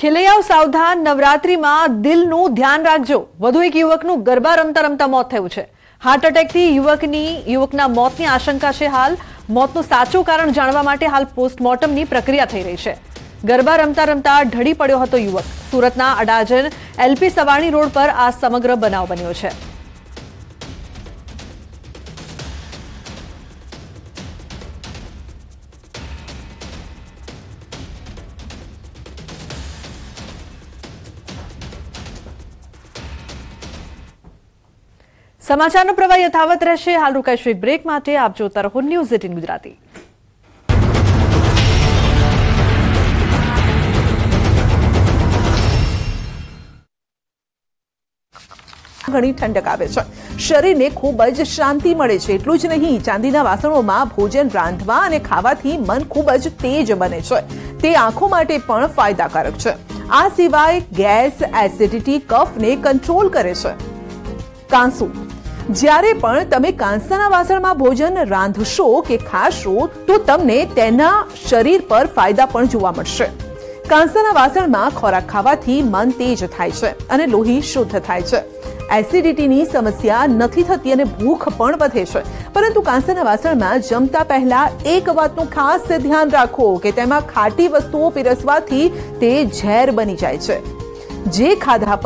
ખેલૈયાઓ સાવધાન નવરાત્રીમાં દિલનું ધ્યાન રાખજો. વધુ એક યુવકનું ગરબા રમતા રમતા મોત થયું છે. હાર્ટ એટેકથી યુવકની, યુવકના મોતની આશંકા છે હાલ. મોતનું સાચું કારણ જાણવા માટે હાલ પોસ્ટમોર્ટમની પ્રક્રિયા થઈ રહી છે. ગરબા રમતા રમતા ઢળી પડ્યો હતો યુવક. સુરતના અડાજણ એલપી સવાણી રોડ પર આ સમગ્ર બનાવ બન્યો છે. સમાચારનો પ્રવાહ યથાવત રહેશે હાલ રોકાઈશું એક બ્રેક માટે આપ જોતા રહો ન્યૂઝ એટીન ગુજરાતી ઘણી ઠંડક આવે છે શરીરને ખૂબ જ શાંતિ મળે છે એટલું જ નહીં ચાંદીના વાસણોમાં ભોજન રાંધવા અને ખાવાથી મન ખૂબ જ તેજ બને છે તે આંખો માટે પણ ફાયદાકારક છે આ સિવાય ગેસ એસિડિટી કફને કંટ્રોલ કરે છે કાંસુ જ્યારે પણ તમે કાંસાના વાસણમાં ભોજન રાંધશો કે ખાશો તો તમને તેના શરીર પર ફાયદા પણ જોવા મળશે કાંસાના વાસણમાં ખોરાક ખાવાથી મન તેજ થાય છે અને લોહી શુદ્ધ થાય છે એસિડિટીની સમસ્યા નથી થતી અને ભૂખ પણ વધે છે પરંતુ કાંસાના વાસણમાં જમતા પહેલા એક વાતનું ખાસ ધ્યાન રાખો કે તેમાં ખાટી વસ્તુઓ પીરસવાથી તે ઝેર બની જાય છે જે ખાધા પર